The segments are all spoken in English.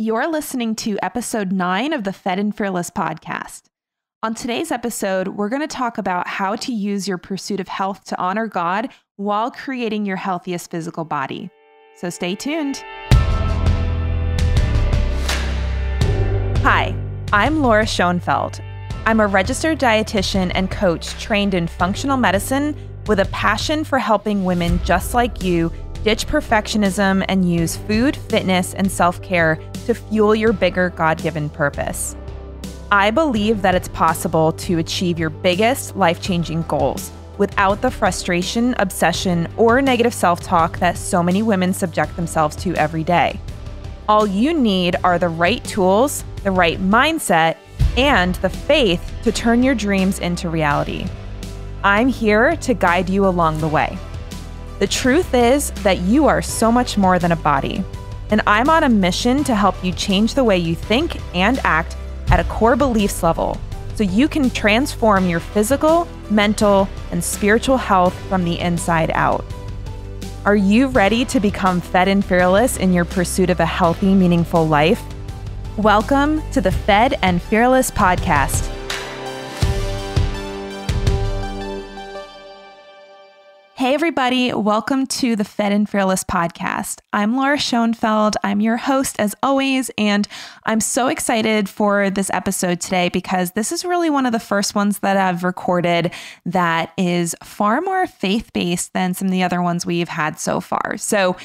You're listening to episode nine of the Fed and Fearless podcast. On today's episode, we're going to talk about how to use your pursuit of health to honor God while creating your healthiest physical body. So stay tuned. Hi, I'm Laura Schoenfeld. I'm a registered dietitian and coach trained in functional medicine with a passion for helping women just like you ditch perfectionism and use food, fitness, and self care to fuel your bigger God given purpose. I believe that it's possible to achieve your biggest life changing goals without the frustration, obsession, or negative self talk that so many women subject themselves to every day. All you need are the right tools, the right mindset, and the faith to turn your dreams into reality. I'm here to guide you along the way. The truth is that you are so much more than a body, and I'm on a mission to help you change the way you think and act at a core beliefs level so you can transform your physical, mental, and spiritual health from the inside out. Are you ready to become fed and fearless in your pursuit of a healthy, meaningful life? Welcome to the Fed and Fearless podcast. Hey, everybody, welcome to the Fed and Fearless podcast. I'm Laura Schoenfeld. I'm your host as always, and I'm so excited for this episode today because this is really one of the first ones that I've recorded that is far more faith based than some of the other ones we've had so far. So,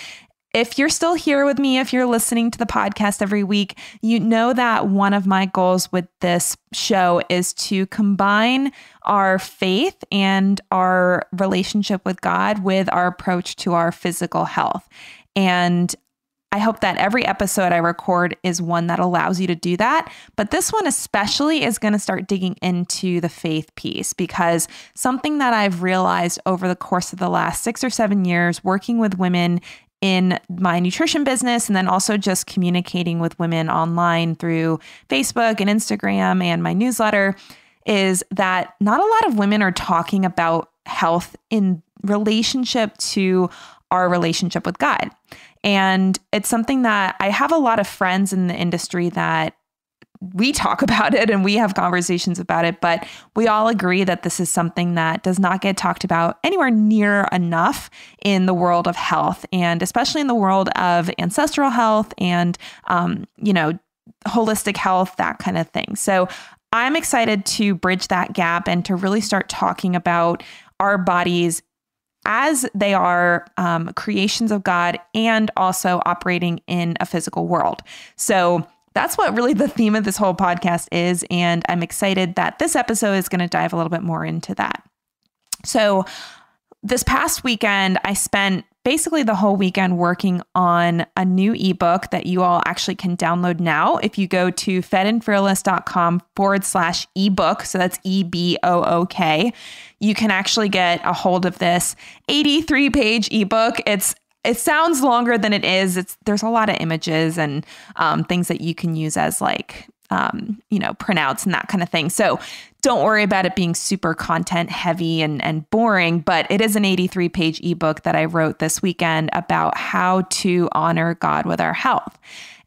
if you're still here with me, if you're listening to the podcast every week, you know that one of my goals with this show is to combine our faith and our relationship with God with our approach to our physical health. And I hope that every episode I record is one that allows you to do that. But this one, especially, is going to start digging into the faith piece because something that I've realized over the course of the last six or seven years working with women in my nutrition business and then also just communicating with women online through Facebook and Instagram and my newsletter is that not a lot of women are talking about health in relationship to our relationship with God. And it's something that I have a lot of friends in the industry that we talk about it and we have conversations about it, but we all agree that this is something that does not get talked about anywhere near enough in the world of health, and especially in the world of ancestral health and, um, you know, holistic health, that kind of thing. So I'm excited to bridge that gap and to really start talking about our bodies as they are um, creations of God and also operating in a physical world. So, that's what really the theme of this whole podcast is. And I'm excited that this episode is going to dive a little bit more into that. So, this past weekend, I spent basically the whole weekend working on a new ebook that you all actually can download now. If you go to fedandfearless.com forward slash ebook, so that's E B O O K, you can actually get a hold of this 83 page ebook. It's it sounds longer than it is. It's there's a lot of images and um, things that you can use as like um, you know printouts and that kind of thing. So don't worry about it being super content heavy and and boring. But it is an 83 page ebook that I wrote this weekend about how to honor God with our health.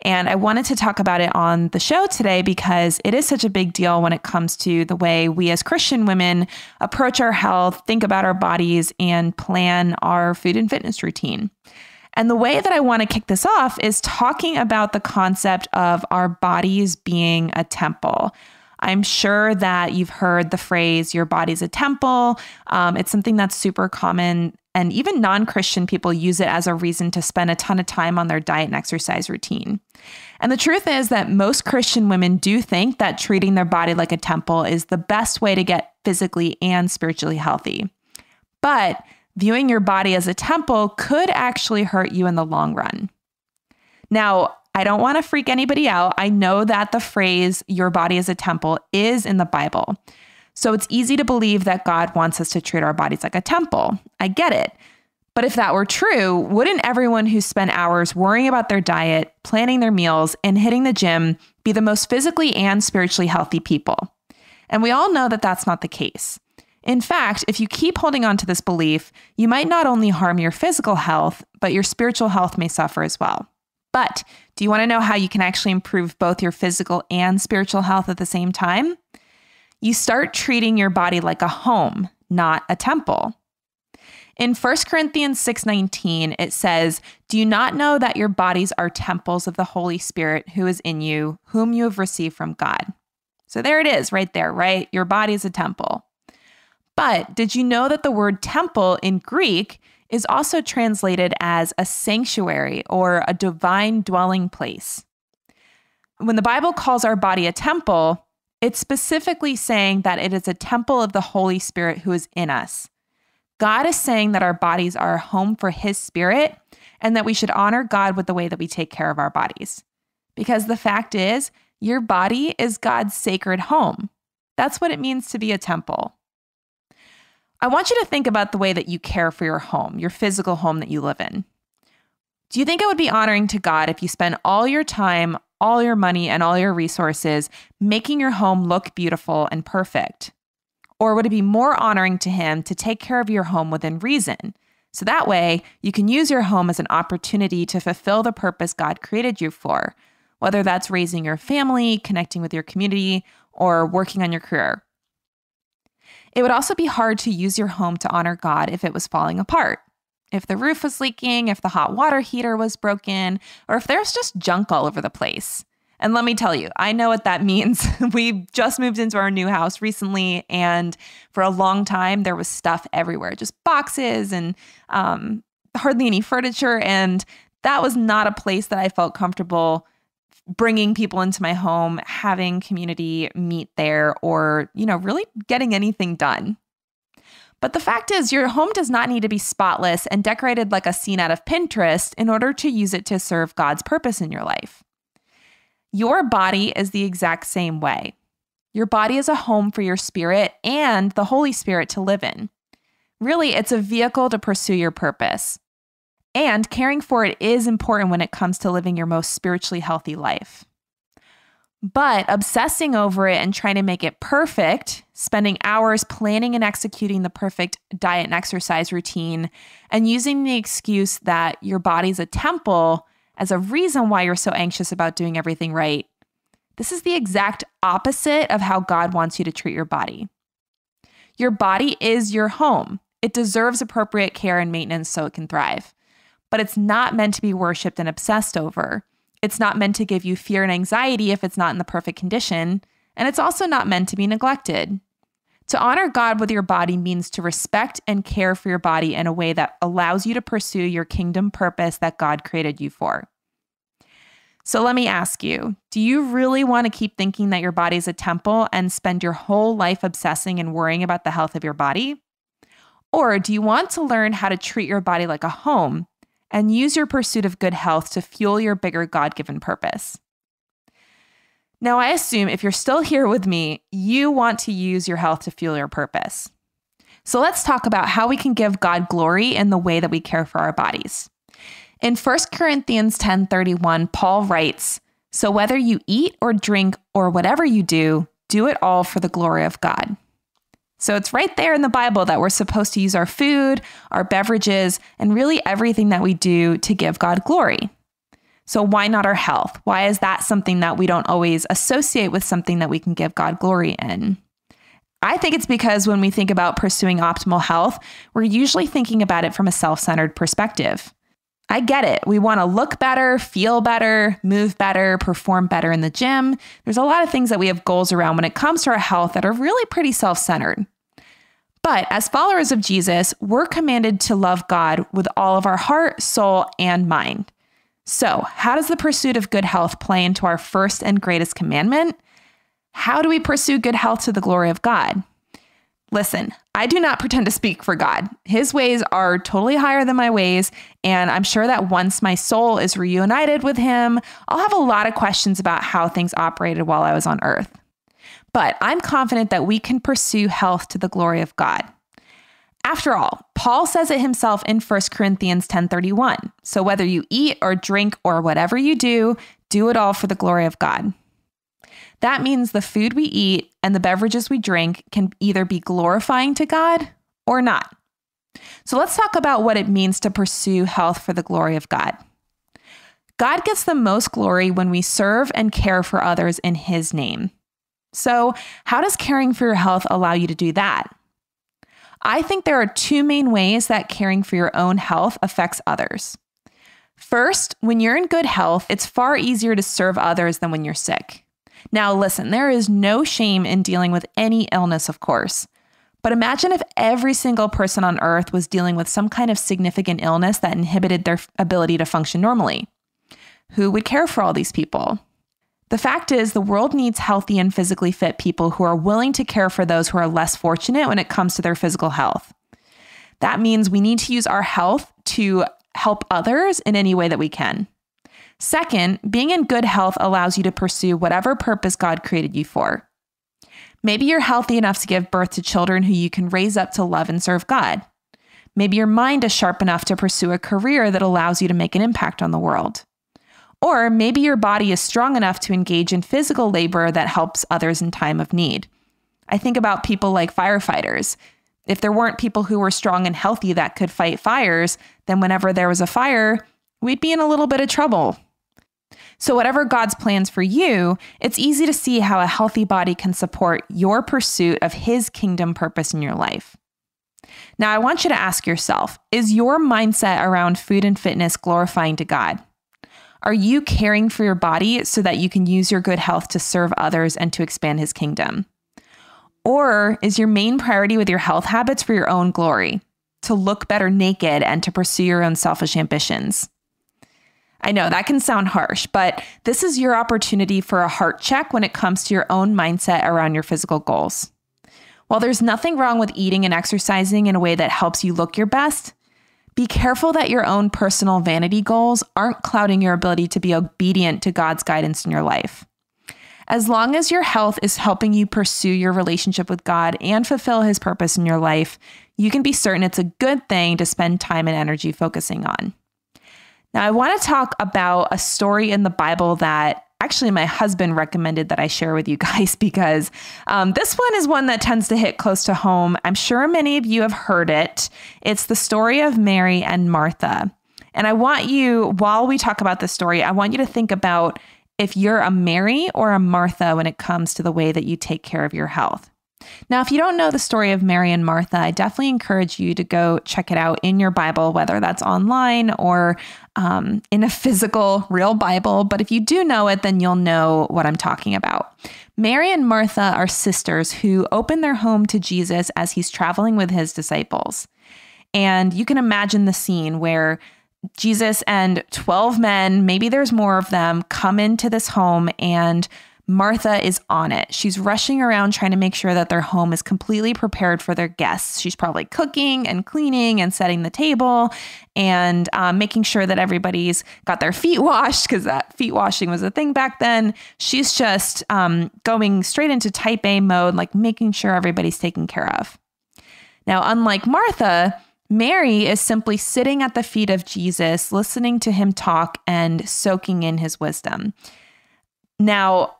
And I wanted to talk about it on the show today because it is such a big deal when it comes to the way we as Christian women approach our health, think about our bodies, and plan our food and fitness routine. And the way that I want to kick this off is talking about the concept of our bodies being a temple. I'm sure that you've heard the phrase, your body's a temple. Um, it's something that's super common and even non Christian people use it as a reason to spend a ton of time on their diet and exercise routine. And the truth is that most Christian women do think that treating their body like a temple is the best way to get physically and spiritually healthy. But viewing your body as a temple could actually hurt you in the long run. Now, I don't want to freak anybody out. I know that the phrase, your body is a temple, is in the Bible. So it's easy to believe that God wants us to treat our bodies like a temple. I get it. But if that were true, wouldn't everyone who spent hours worrying about their diet, planning their meals, and hitting the gym be the most physically and spiritually healthy people? And we all know that that's not the case. In fact, if you keep holding on to this belief, you might not only harm your physical health, but your spiritual health may suffer as well. But Do you want to know how you can actually improve both your physical and spiritual health at the same time? You start treating your body like a home, not a temple. In 1 Corinthians 6:19 it says, "Do you not know that your bodies are temples of the Holy Spirit who is in you, whom you have received from God?" So there it is, right there, right? Your body is a temple. But did you know that the word temple in Greek is also translated as a sanctuary or a divine dwelling place? When the Bible calls our body a temple, it's specifically saying that it is a temple of the Holy Spirit who is in us. God is saying that our bodies are a home for His Spirit and that we should honor God with the way that we take care of our bodies. Because the fact is, your body is God's sacred home. That's what it means to be a temple. I want you to think about the way that you care for your home, your physical home that you live in. Do you think it would be honoring to God if you spent all your time, all your money, and all your resources making your home look beautiful and perfect? Or would it be more honoring to Him to take care of your home within reason? So that way, you can use your home as an opportunity to fulfill the purpose God created you for, whether that's raising your family, connecting with your community, or working on your career. It would also be hard to use your home to honor God if it was falling apart. If the roof was leaking, if the hot water heater was broken, or if there's just junk all over the place. And let me tell you, I know what that means. we just moved into our new house recently, and for a long time, there was stuff everywhere just boxes and um, hardly any furniture. And that was not a place that I felt comfortable bringing people into my home, having community meet there, or, you know, really getting anything done. But the fact is, your home does not need to be spotless and decorated like a scene out of Pinterest in order to use it to serve God's purpose in your life. Your body is the exact same way. Your body is a home for your spirit and the Holy Spirit to live in. Really, it's a vehicle to pursue your purpose. And caring for it is important when it comes to living your most spiritually healthy life. But obsessing over it and trying to make it perfect, spending hours planning and executing the perfect diet and exercise routine, and using the excuse that your body's a temple as a reason why you're so anxious about doing everything right, this is the exact opposite of how God wants you to treat your body. Your body is your home. It deserves appropriate care and maintenance so it can thrive but it's not meant to be worshiped and obsessed over. It's not meant to give you fear and anxiety if it's not in the perfect condition, and it's also not meant to be neglected. To honor God with your body means to respect and care for your body in a way that allows you to pursue your kingdom purpose that God created you for. So let me ask you do you really want to keep thinking that your body is a temple and spend your whole life obsessing and worrying about the health of your body? Or do you want to learn how to treat your body like a home and use your pursuit of good health to fuel your bigger God given purpose. Now, I assume if you're still here with me, you want to use your health to fuel your purpose. So let's talk about how we can give God glory in the way that we care for our bodies. In 1 Corinthians 10:31, Paul writes, "So whether you eat or drink or whatever you do, do it all for the glory of God." So it's right there in the Bible that we're supposed to use our food, our beverages, and really everything that we do to give God glory. So why not our health? Why is that something that we don't always associate with something that we can give God glory in? I think it's because when we think about pursuing optimal health, we're usually thinking about it from a self centered perspective. I get it. We want to look better, feel better, move better, perform better in the gym. There's a lot of things that we have goals around when it comes to our health that are really pretty self centered. But as followers of Jesus, we're commanded to love God with all of our heart, soul, and mind. So, how does the pursuit of good health play into our first and greatest commandment? How do we pursue good health to the glory of God? Listen, I do not pretend to speak for God. His ways are totally higher than my ways. And I'm sure that once my soul is reunited with Him, I'll have a lot of questions about how things operated while I was on earth. But I'm confident that we can pursue health to the glory of God. After all, Paul says it himself in 1 Corinthians 10:31. So whether you eat or drink or whatever you do, do it all for the glory of God. That means the food we eat and the beverages we drink can either be glorifying to God or not. So let's talk about what it means to pursue health for the glory of God. God gets the most glory when we serve and care for others in His name. So, how does caring for your health allow you to do that? I think there are two main ways that caring for your own health affects others. First, when you're in good health, it's far easier to serve others than when you're sick. Now, listen, there is no shame in dealing with any illness, of course. But imagine if every single person on earth was dealing with some kind of significant illness that inhibited their ability to function normally. Who would care for all these people? The fact is, the world needs healthy and physically fit people who are willing to care for those who are less fortunate when it comes to their physical health. That means we need to use our health to help others in any way that we can. Second, being in good health allows you to pursue whatever purpose God created you for. Maybe you're healthy enough to give birth to children who you can raise up to love and serve God. Maybe your mind is sharp enough to pursue a career that allows you to make an impact on the world. Or maybe your body is strong enough to engage in physical labor that helps others in time of need. I think about people like firefighters. If there weren't people who were strong and healthy that could fight fires, then whenever there was a fire, we'd be in a little bit of trouble. So, whatever God's plans for you, it's easy to see how a healthy body can support your pursuit of His kingdom purpose in your life. Now, I want you to ask yourself is your mindset around food and fitness glorifying to God? Are you caring for your body so that you can use your good health to serve others and to expand his kingdom? Or is your main priority with your health habits for your own glory, to look better naked and to pursue your own selfish ambitions? I know that can sound harsh, but this is your opportunity for a heart check when it comes to your own mindset around your physical goals. While there's nothing wrong with eating and exercising in a way that helps you look your best, be careful that your own personal vanity goals aren't clouding your ability to be obedient to God's guidance in your life. As long as your health is helping you pursue your relationship with God and fulfill His purpose in your life, you can be certain it's a good thing to spend time and energy focusing on. Now, I want to talk about a story in the Bible that actually my husband recommended that I share with you guys because um, this one is one that tends to hit close to home. I'm sure many of you have heard it. It's the story of Mary and Martha. And I want you, while we talk about this story, I want you to think about if you're a Mary or a Martha when it comes to the way that you take care of your health. Now, if you don't know the story of Mary and Martha, I definitely encourage you to go check it out in your Bible, whether that's online or um, in a physical, real Bible. But if you do know it, then you'll know what I'm talking about. Mary and Martha are sisters who open their home to Jesus as he's traveling with his disciples. And you can imagine the scene where Jesus and 12 men, maybe there's more of them, come into this home and Martha is on it. She's rushing around trying to make sure that their home is completely prepared for their guests. She's probably cooking and cleaning and setting the table and um, making sure that everybody's got their feet washed because that feet washing was a thing back then. She's just um, going straight into type A mode, like making sure everybody's taken care of. Now, unlike Martha, Mary is simply sitting at the feet of Jesus, listening to him talk and soaking in his wisdom. Now,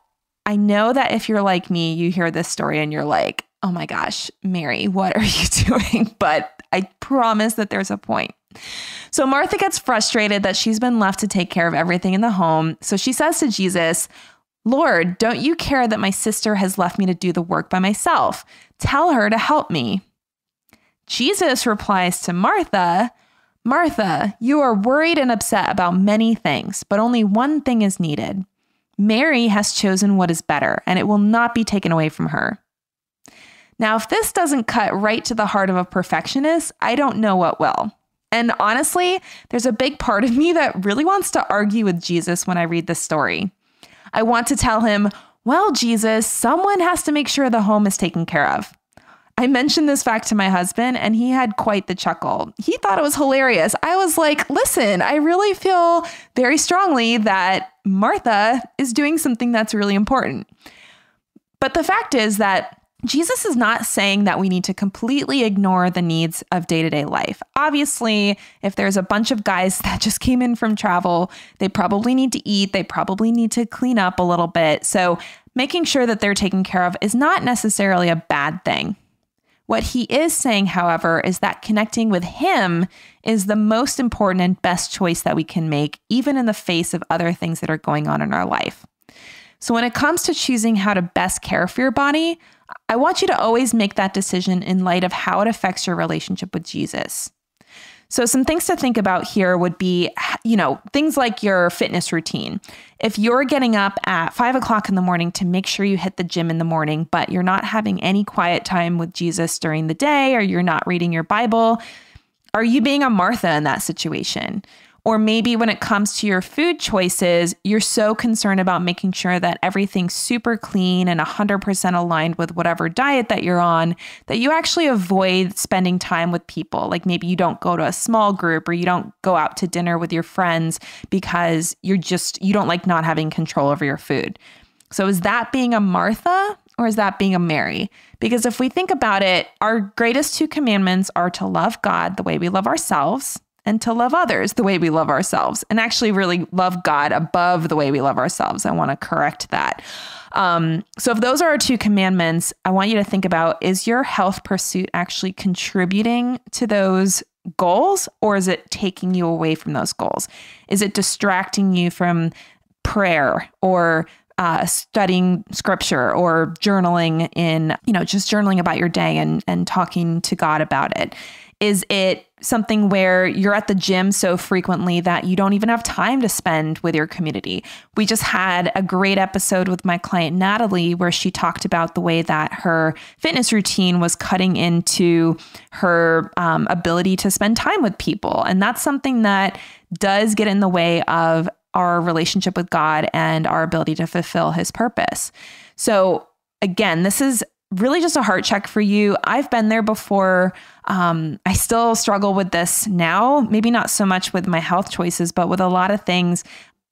I know that if you're like me, you hear this story and you're like, oh my gosh, Mary, what are you doing? But I promise that there's a point. So Martha gets frustrated that she's been left to take care of everything in the home. So she says to Jesus, Lord, don't you care that my sister has left me to do the work by myself? Tell her to help me. Jesus replies to Martha, Martha, you are worried and upset about many things, but only one thing is needed. Mary has chosen what is better, and it will not be taken away from her. Now, if this doesn't cut right to the heart of a perfectionist, I don't know what will. And honestly, there's a big part of me that really wants to argue with Jesus when I read this story. I want to tell him, well, Jesus, someone has to make sure the home is taken care of. I mentioned this fact to my husband, and he had quite the chuckle. He thought it was hilarious. I was like, listen, I really feel very strongly that Martha is doing something that's really important. But the fact is that Jesus is not saying that we need to completely ignore the needs of day to day life. Obviously, if there's a bunch of guys that just came in from travel, they probably need to eat, they probably need to clean up a little bit. So, making sure that they're taken care of is not necessarily a bad thing. What he is saying, however, is that connecting with him is the most important and best choice that we can make, even in the face of other things that are going on in our life. So, when it comes to choosing how to best care for your body, I want you to always make that decision in light of how it affects your relationship with Jesus. So, some things to think about here would be, you know, things like your fitness routine. If you're getting up at five o'clock in the morning to make sure you hit the gym in the morning, but you're not having any quiet time with Jesus during the day, or you're not reading your Bible, are you being a Martha in that situation? Or maybe when it comes to your food choices, you're so concerned about making sure that everything's super clean and 100% aligned with whatever diet that you're on that you actually avoid spending time with people. Like maybe you don't go to a small group or you don't go out to dinner with your friends because you're just, you don't like not having control over your food. So is that being a Martha or is that being a Mary? Because if we think about it, our greatest two commandments are to love God the way we love ourselves and to love others the way we love ourselves and actually really love God above the way we love ourselves. I want to correct that. Um, so, if those are our two commandments, I want you to think about is your health pursuit actually contributing to those goals or is it taking you away from those goals? Is it distracting you from prayer or uh, studying scripture or journaling in, you know, just journaling about your day and, and talking to God about it? Is it something where you're at the gym so frequently that you don't even have time to spend with your community? We just had a great episode with my client Natalie where she talked about the way that her fitness routine was cutting into her um, ability to spend time with people. And that's something that does get in the way of our relationship with God and our ability to fulfill his purpose. So, again, this is really just a heart check for you. I've been there before. Um, I still struggle with this now, maybe not so much with my health choices, but with a lot of things.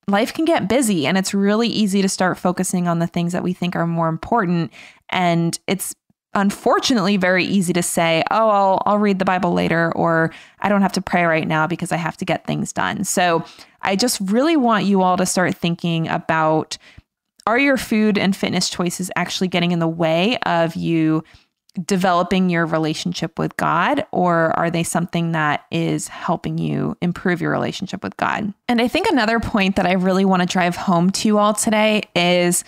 Life can get busy and it's really easy to start focusing on the things that we think are more important. And it's unfortunately very easy to say, oh, I'll, I'll read the Bible later, or I don't have to pray right now because I have to get things done. So I just really want you all to start thinking about are your food and fitness choices actually getting in the way of you developing your relationship with God, or are they something that is helping you improve your relationship with God? And I think another point that I really want to drive home to you all today is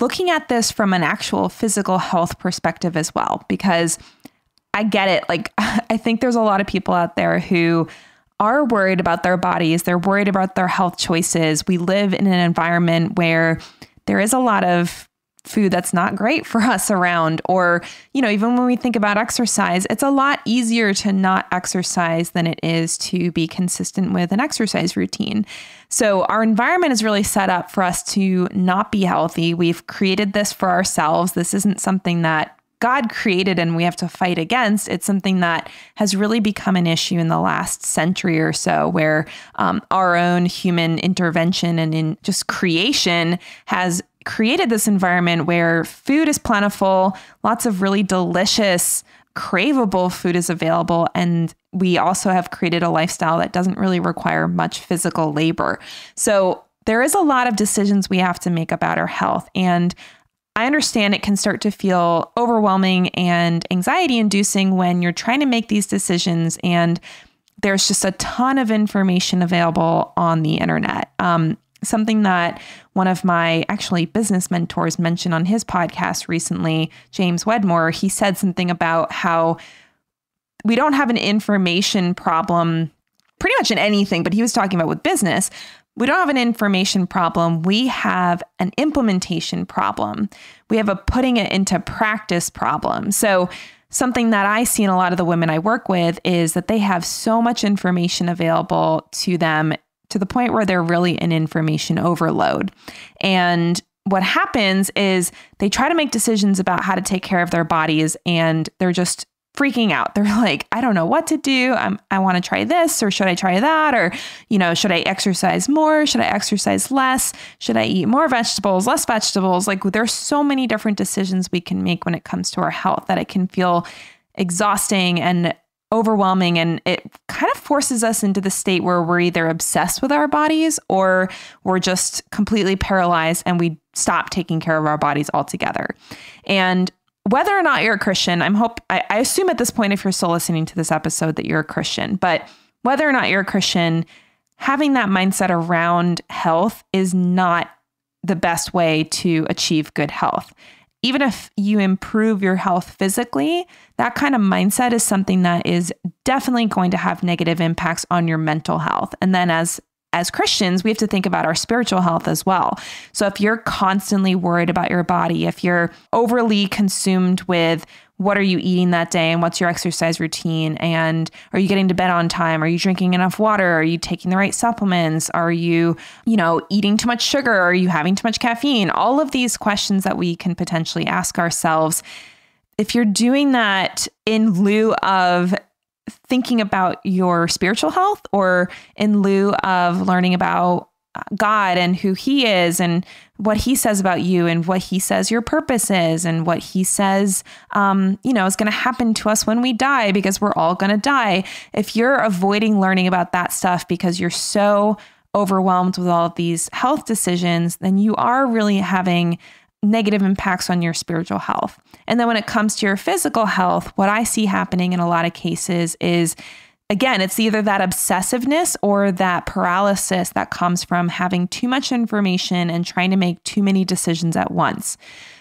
looking at this from an actual physical health perspective as well, because I get it. Like, I think there's a lot of people out there who are worried about their bodies, they're worried about their health choices. We live in an environment where there is a lot of food that's not great for us around. Or, you know, even when we think about exercise, it's a lot easier to not exercise than it is to be consistent with an exercise routine. So, our environment is really set up for us to not be healthy. We've created this for ourselves. This isn't something that God created and we have to fight against. It's something that has really become an issue in the last century or so, where um, our own human intervention and in just creation has created this environment where food is plentiful, lots of really delicious, craveable food is available, and we also have created a lifestyle that doesn't really require much physical labor. So there is a lot of decisions we have to make about our health. And I understand it can start to feel overwhelming and anxiety inducing when you're trying to make these decisions and there's just a ton of information available on the internet. Um, something that one of my actually business mentors mentioned on his podcast recently, James Wedmore, he said something about how we don't have an information problem pretty much in anything, but he was talking about with business we don't have an information problem. We have an implementation problem. We have a putting it into practice problem. So, something that I see in a lot of the women I work with is that they have so much information available to them to the point where they're really in information overload. And what happens is they try to make decisions about how to take care of their bodies and they're just freaking out. They're like, I don't know what to do. I'm, I want to try this, or should I try that? Or, you know, should I exercise more? Should I exercise less? Should I eat more vegetables, less vegetables? Like, there's so many different decisions we can make when it comes to our health that it can feel exhausting and overwhelming. And it kind of forces us into the state where we're either obsessed with our bodies or we're just completely paralyzed and we stop taking care of our bodies altogether. And whether or not you're a Christian, I'm hope I, I assume at this point, if you're still listening to this episode, that you're a Christian. But whether or not you're a Christian, having that mindset around health is not the best way to achieve good health. Even if you improve your health physically, that kind of mindset is something that is definitely going to have negative impacts on your mental health. And then as as Christians, we have to think about our spiritual health as well. So if you're constantly worried about your body, if you're overly consumed with what are you eating that day and what's your exercise routine and are you getting to bed on time? Are you drinking enough water? Are you taking the right supplements? Are you you know eating too much sugar? Are you having too much caffeine? All of these questions that we can potentially ask ourselves. If you're doing that in lieu of thinking about your spiritual health or in lieu of learning about God and who He is and what He says about you and what He says your purpose is and what He says, um, you know, is going to happen to us when we die because we're all going to die. If you're avoiding learning about that stuff because you're so overwhelmed with all of these health decisions, then you are really having negative impacts on your spiritual health. And then when it comes to your physical health, what I see happening in a lot of cases is again, it's either that obsessiveness or that paralysis that comes from having too much information and trying to make too many decisions at once.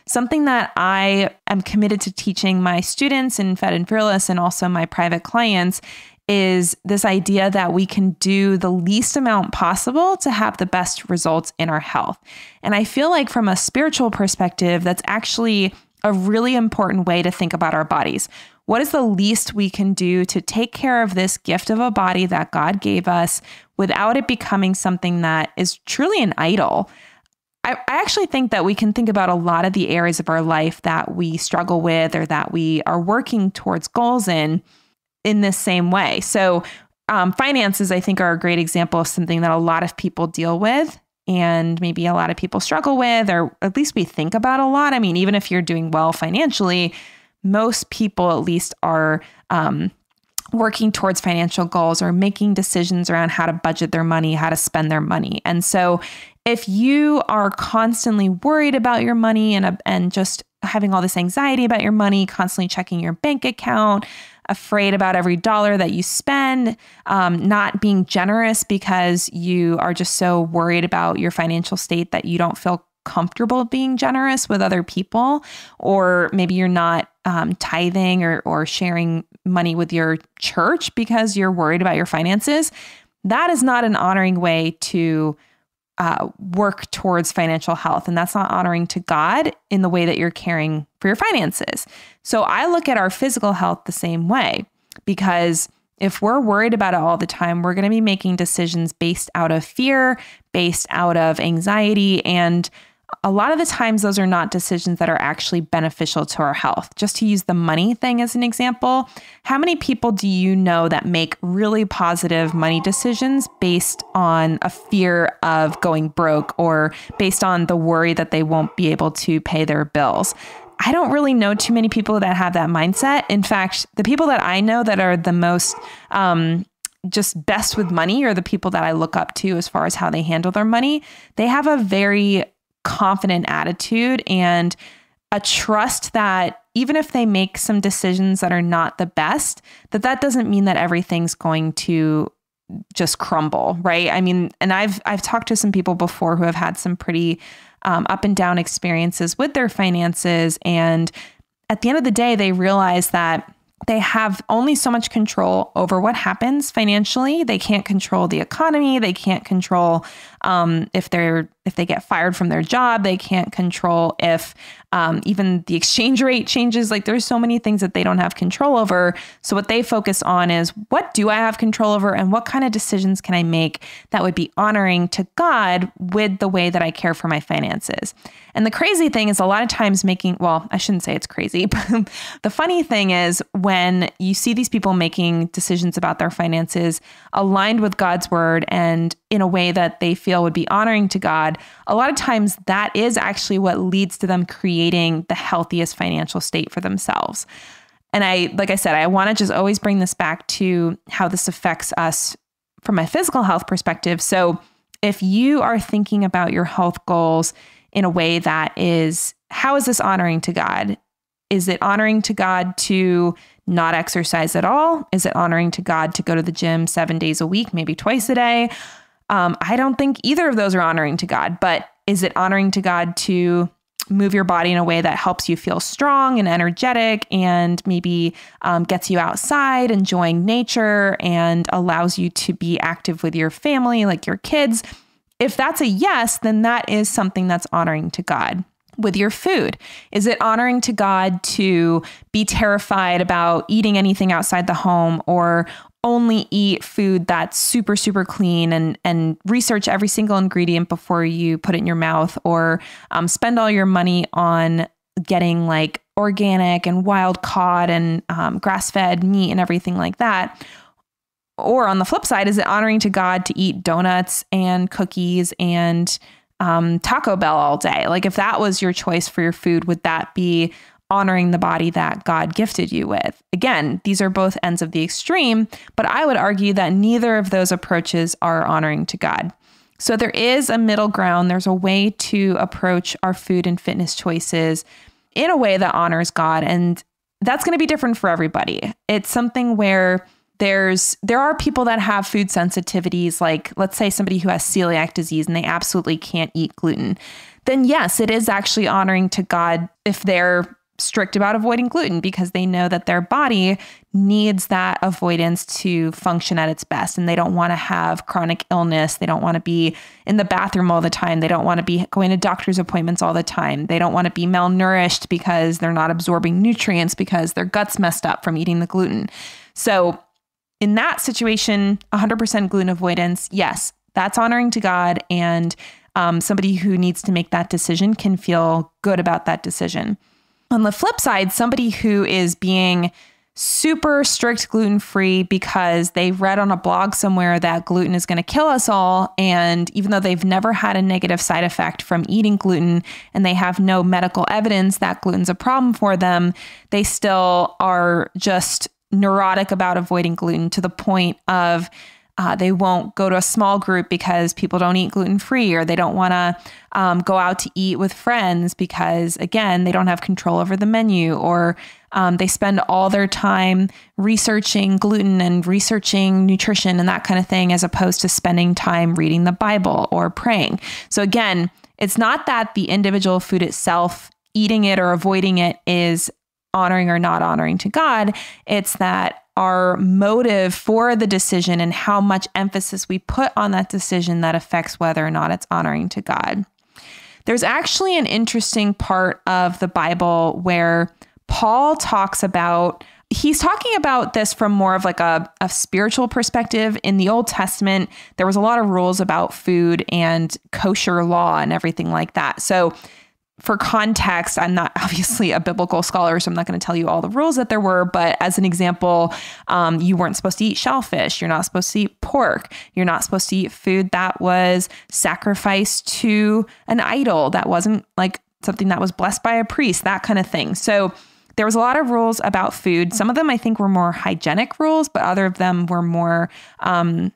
Something that I am committed to teaching my students in Fed and Fearless and also my private clients is this idea that we can do the least amount possible to have the best results in our health. And I feel like, from a spiritual perspective, that's actually a really important way to think about our bodies. What is the least we can do to take care of this gift of a body that God gave us without it becoming something that is truly an idol? I, actually think that we can think about a lot of the areas of our life that we struggle with or that we are working towards goals in in this same way. So, um, finances, I think, are a great example of something that a lot of people deal with and maybe a lot of people struggle with, or at least we think about a lot. I mean, even if you're doing well financially, most people at least are um, working towards financial goals or making decisions around how to budget their money, how to spend their money. And so, if you are constantly worried about your money and, and just having all this anxiety about your money, constantly checking your bank account, afraid about every dollar that you spend, um, not being generous because you are just so worried about your financial state that you don't feel comfortable being generous with other people, or maybe you're not um, tithing or, or sharing money with your church because you're worried about your finances. That is not an honoring way to uh, work towards financial health. And that's not honoring to God in the way that you're caring for your finances. So I look at our physical health the same way because if we're worried about it all the time, we're going to be making decisions based out of fear, based out of anxiety, and a lot of the times those are not decisions that are actually beneficial to our health. Just to use the money thing as an example, how many people do you know that make really positive money decisions based on a fear of going broke or based on the worry that they won't be able to pay their bills? I don't really know too many people that have that mindset. In fact, the people that I know that are the most um, just best with money are the people that I look up to as far as how they handle their money. They have a very confident attitude and a trust that even if they make some decisions that are not the best that that doesn't mean that everything's going to just crumble right i mean and i've i've talked to some people before who have had some pretty um, up and down experiences with their finances and at the end of the day they realize that they have only so much control over what happens financially. They can't control the economy. They can't control um, if they're if they get fired from their job. They can't control if um, even the exchange rate changes. Like there's so many things that they don't have control over. So what they focus on is what do I have control over, and what kind of decisions can I make that would be honoring to God with the way that I care for my finances. And the crazy thing is, a lot of times making well, I shouldn't say it's crazy, but the funny thing is when you see these people making decisions about their finances aligned with God's word and in a way that they feel would be honoring to God, a lot of times that is actually what leads to them creating the healthiest financial state for themselves. And I, like I said, I want to just always bring this back to how this affects us from a physical health perspective. So if you are thinking about your health goals in a way that is, how is this honoring to God? Is it honoring to God to not exercise at all? Is it honoring to God to go to the gym seven days a week, maybe twice a day? Um, I don't think either of those are honoring to God, but is it honoring to God to move your body in a way that helps you feel strong and energetic and maybe um, gets you outside, enjoying nature, and allows you to be active with your family, like your kids? If that's a yes, then that is something that's honoring to God with your food? Is it honoring to God to be terrified about eating anything outside the home or only eat food that's super super clean and and research every single ingredient before you put it in your mouth or um, spend all your money on getting like organic and wild caught and um, grass fed meat and everything like that. Or on the flip side is it honoring to god to eat donuts and cookies and um, taco bell all day? Like if that was your choice for your food would that be honoring the body that God gifted you with. Again, these are both ends of the extreme, but I would argue that neither of those approaches are honoring to God. So there is a middle ground. There's a way to approach our food and fitness choices in a way that honors God. And that's going to be different for everybody. It's something where there's there are people that have food sensitivities like let's say somebody who has celiac disease and they absolutely can't eat gluten then yes it is actually honoring to god if they're strict about avoiding gluten because they know that their body needs that avoidance to function at its best. And they don't want to have chronic illness. They don't want to be in the bathroom all the time. They don't want to be going to doctor's appointments all the time. They don't want to be malnourished because they're not absorbing nutrients because their guts messed up from eating the gluten. So in that situation 100% gluten avoidance yes that's honoring to god. And um, somebody who needs to make that decision can feel good about that decision on the flip side, somebody who is being super strict gluten free because they read on a blog somewhere that gluten is going to kill us all. And even though they've never had a negative side effect from eating gluten and they have no medical evidence that gluten's a problem for them, they still are just neurotic about avoiding gluten to the point of uh, they won't go to a small group because people don't eat gluten free, or they don't want to um, go out to eat with friends because, again, they don't have control over the menu, or um, they spend all their time researching gluten and researching nutrition and that kind of thing, as opposed to spending time reading the Bible or praying. So, again, it's not that the individual food itself, eating it or avoiding it, is honoring or not honoring to God. It's that our motive for the decision and how much emphasis we put on that decision that affects whether or not it's honoring to God. There's actually an interesting part of the Bible where Paul talks about he's talking about this from more of like a, a spiritual perspective. In the Old Testament, there was a lot of rules about food and kosher law and everything like that. So for context, I'm not obviously a biblical scholar, so I'm not going to tell you all the rules that there were. But as an example, um, you weren't supposed to eat shellfish. You're not supposed to eat pork. You're not supposed to eat food that was sacrificed to an idol that wasn't like something that was blessed by a priest, that kind of thing. So there was a lot of rules about food. Some of them I think were more hygienic rules, but other of them were more um,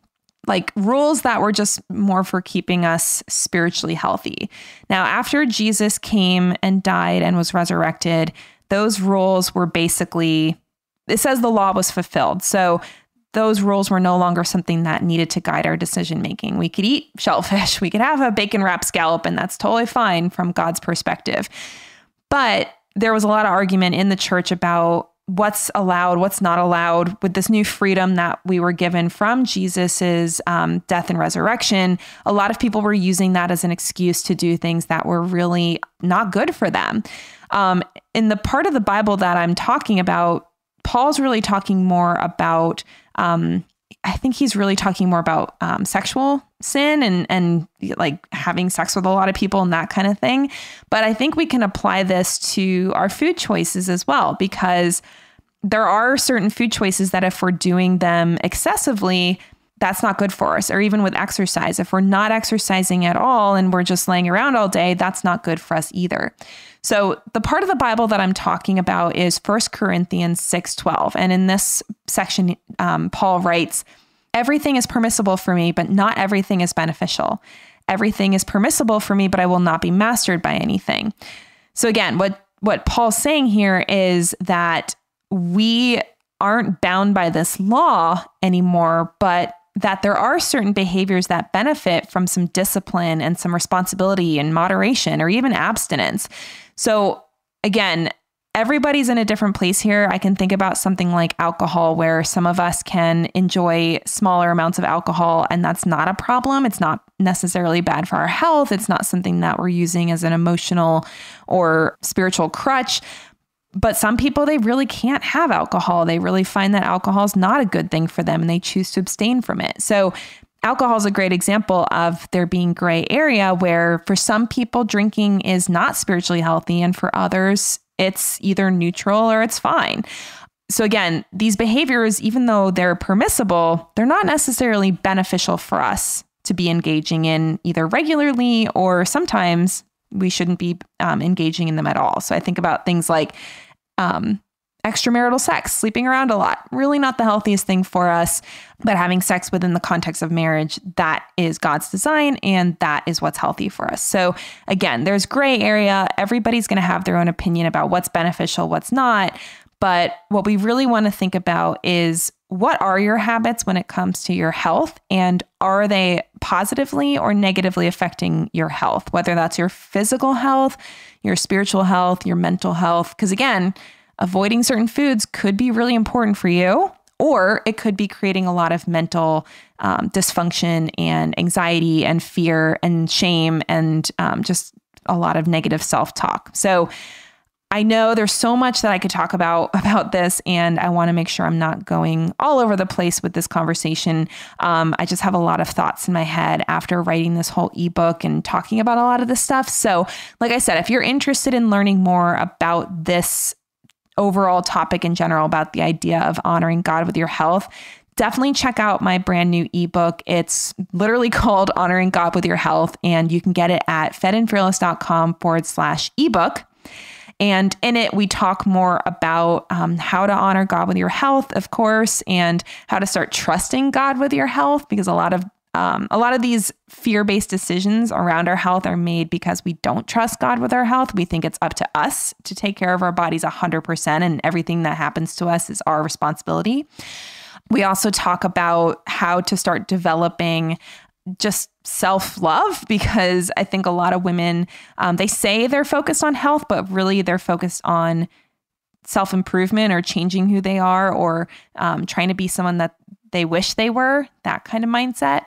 like rules that were just more for keeping us spiritually healthy. Now, after Jesus came and died and was resurrected, those rules were basically, it says the law was fulfilled. So those rules were no longer something that needed to guide our decision making. We could eat shellfish, we could have a bacon wrap scallop, and that's totally fine from God's perspective. But there was a lot of argument in the church about what's allowed, what's not allowed with this new freedom that we were given from Jesus's um, death and resurrection. A lot of people were using that as an excuse to do things that were really not good for them. Um, in the part of the Bible that I'm talking about, Paul's really talking more about. Um, I think he's really talking more about um, sexual sin and and like having sex with a lot of people and that kind of thing. But I think we can apply this to our food choices as well because there are certain food choices that if we're doing them excessively, that's not good for us. Or even with exercise, if we're not exercising at all and we're just laying around all day, that's not good for us either. So the part of the Bible that I'm talking about is 1 Corinthians 6:12, and in this section, um, Paul writes, "Everything is permissible for me, but not everything is beneficial. Everything is permissible for me, but I will not be mastered by anything." So again, what what Paul's saying here is that we aren't bound by this law anymore, but that there are certain behaviors that benefit from some discipline and some responsibility and moderation or even abstinence. So, again, everybody's in a different place here. I can think about something like alcohol, where some of us can enjoy smaller amounts of alcohol, and that's not a problem. It's not necessarily bad for our health. It's not something that we're using as an emotional or spiritual crutch. But some people, they really can't have alcohol. They really find that alcohol is not a good thing for them and they choose to abstain from it. So, alcohol is a great example of there being gray area where for some people, drinking is not spiritually healthy, and for others, it's either neutral or it's fine. So, again, these behaviors, even though they're permissible, they're not necessarily beneficial for us to be engaging in either regularly or sometimes we shouldn't be um, engaging in them at all. So I think about things like um, extramarital sex, sleeping around a lot, really not the healthiest thing for us. But having sex within the context of marriage, that is God's design and that is what's healthy for us. So again, there's gray area. Everybody's going to have their own opinion about what's beneficial, what's not. But what we really want to think about is what are your habits when it comes to your health? And are they positively or negatively affecting your health, whether that's your physical health, your spiritual health, your mental health? Because again, avoiding certain foods could be really important for you, or it could be creating a lot of mental um, dysfunction and anxiety and fear and shame and um, just a lot of negative self talk. So, I know there's so much that I could talk about about this, and I want to make sure I'm not going all over the place with this conversation. Um, I just have a lot of thoughts in my head after writing this whole ebook and talking about a lot of this stuff. So, like I said, if you're interested in learning more about this overall topic in general, about the idea of honoring God with your health, definitely check out my brand new ebook. It's literally called Honoring God with Your Health, and you can get it at fedandfearless.com forward slash ebook. And in it, we talk more about um, how to honor God with your health, of course, and how to start trusting God with your health, because a lot of um, a lot of these fear based decisions around our health are made because we don't trust God with our health. We think it's up to us to take care of our bodies 100%, and everything that happens to us is our responsibility. We also talk about how to start developing just self love because I think a lot of women, um, they say they're focused on health, but really they're focused on self improvement or changing who they are or um, trying to be someone that they wish they were, that kind of mindset.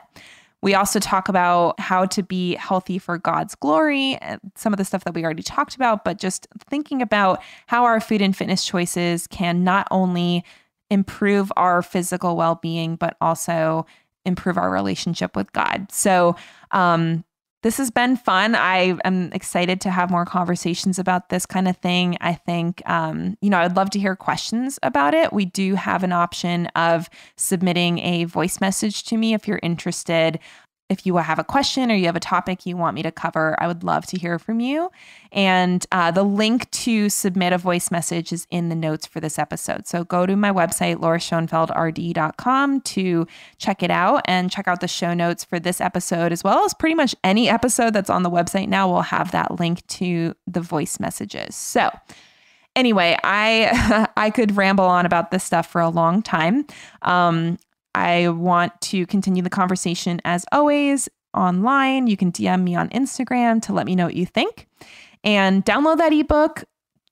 We also talk about how to be healthy for God's glory, some of the stuff that we already talked about, but just thinking about how our food and fitness choices can not only improve our physical well being, but also improve our relationship with God. So, um, this has been fun. I am excited to have more conversations about this kind of thing. I think, um, you know, I'd love to hear questions about it. We do have an option of submitting a voice message to me if you're interested if you have a question or you have a topic you want me to cover, I would love to hear from you. And uh, the link to submit a voice message is in the notes for this episode. So go to my website, lauraschoenfeldrd.com, to check it out and check out the show notes for this episode, as well as pretty much any episode that's on the website now will have that link to the voice messages. So, anyway, I I could ramble on about this stuff for a long time. Um, I want to continue the conversation as always online. You can DM me on Instagram to let me know what you think and download that ebook.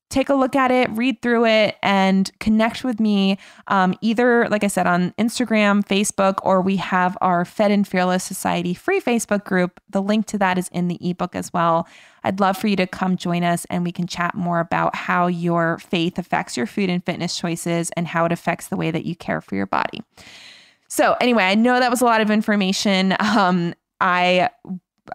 Take a look at it, read through it, and connect with me um, either, like I said, on Instagram, Facebook, or we have our Fed and Fearless Society free Facebook group. The link to that is in the ebook as well. I'd love for you to come join us and we can chat more about how your faith affects your food and fitness choices and how it affects the way that you care for your body. So anyway, I know that was a lot of information. Um, I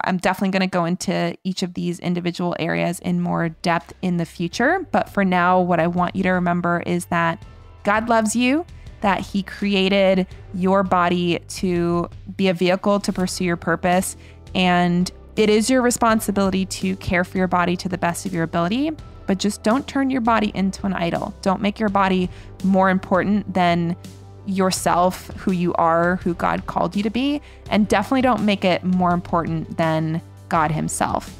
I'm definitely going to go into each of these individual areas in more depth in the future. But for now, what I want you to remember is that God loves you, that He created your body to be a vehicle to pursue your purpose. And it is your responsibility to care for your body to the best of your ability. But just don't turn your body into an idol. Don't make your body more important than yourself, who you are, who God called you to be, and definitely don't make it more important than God Himself.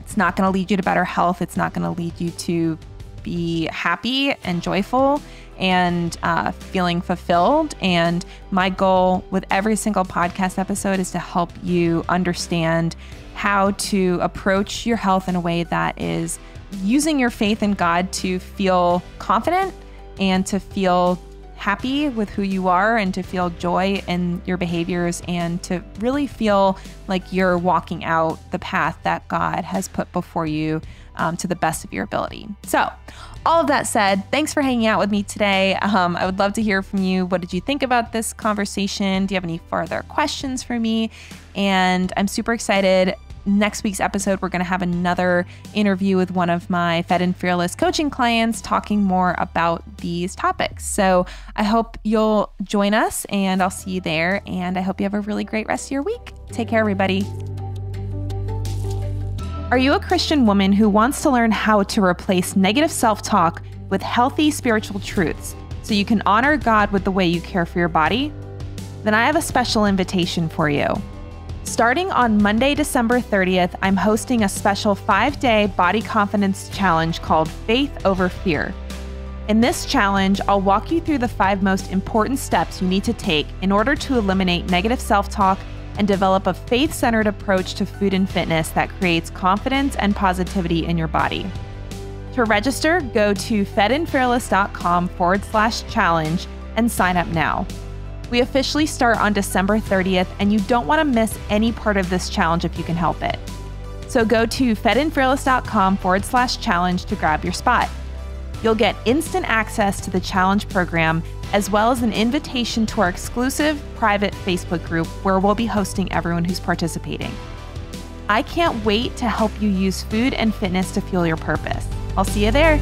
It's not going to lead you to better health. It's not going to lead you to be happy and joyful and uh, feeling fulfilled. And my goal with every single podcast episode is to help you understand how to approach your health in a way that is using your faith in God to feel confident and to feel happy with who you are and to feel joy in your behaviors and to really feel like you're walking out the path that God has put before you um, to the best of your ability. So, all of that said, thanks for hanging out with me today. Um, I would love to hear from you. What did you think about this conversation? Do you have any further questions for me? And I'm super excited next week's episode, we're going to have another interview with one of my Fed and Fearless coaching clients talking more about these topics. So I hope you'll join us and I'll see you there. And I hope you have a really great rest of your week. Take care, everybody. Are you a Christian woman who wants to learn how to replace negative self talk with healthy spiritual truths so you can honor God with the way you care for your body? Then I have a special invitation for you. Starting on Monday, December 30th, I'm hosting a special five day body confidence challenge called Faith Over Fear. In this challenge, I'll walk you through the five most important steps you need to take in order to eliminate negative self talk and develop a faith centered approach to food and fitness that creates confidence and positivity in your body. To register, go to fedandfearless.com forward slash challenge and sign up now. We officially start on December 30th, and you don't want to miss any part of this challenge if you can help it. So go to fedandfearless.com forward slash challenge to grab your spot. You'll get instant access to the challenge program, as well as an invitation to our exclusive private Facebook group where we'll be hosting everyone who's participating. I can't wait to help you use food and fitness to fuel your purpose. I'll see you there.